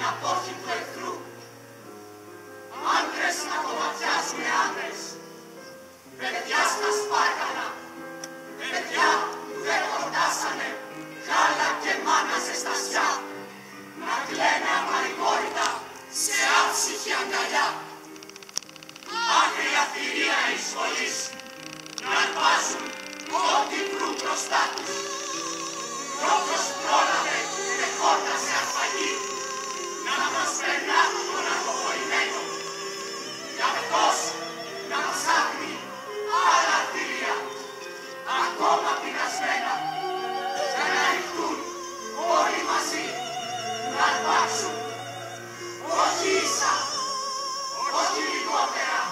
na Hoje, Inglaterra!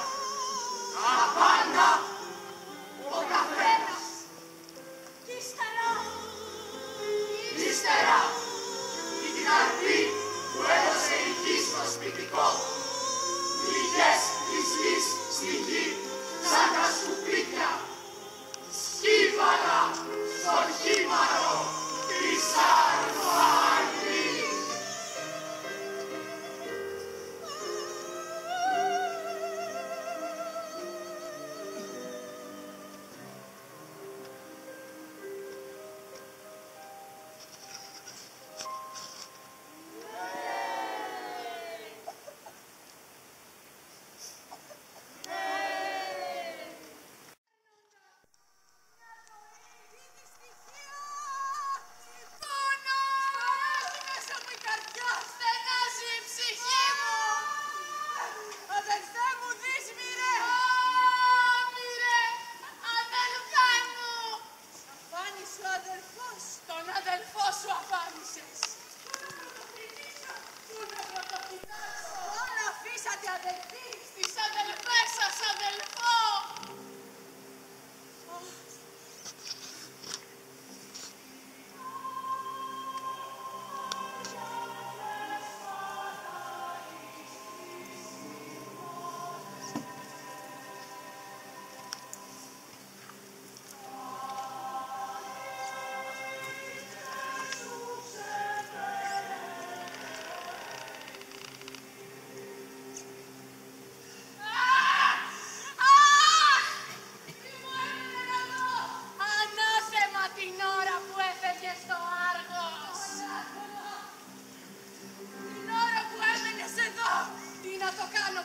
Father,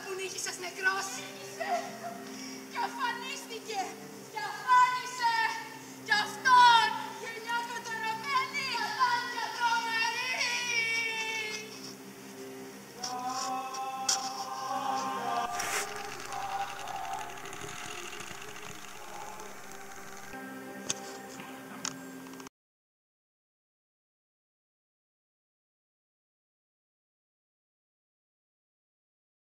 που νίκησες νεκρός και αφανίστηκε και αφανίστηκε.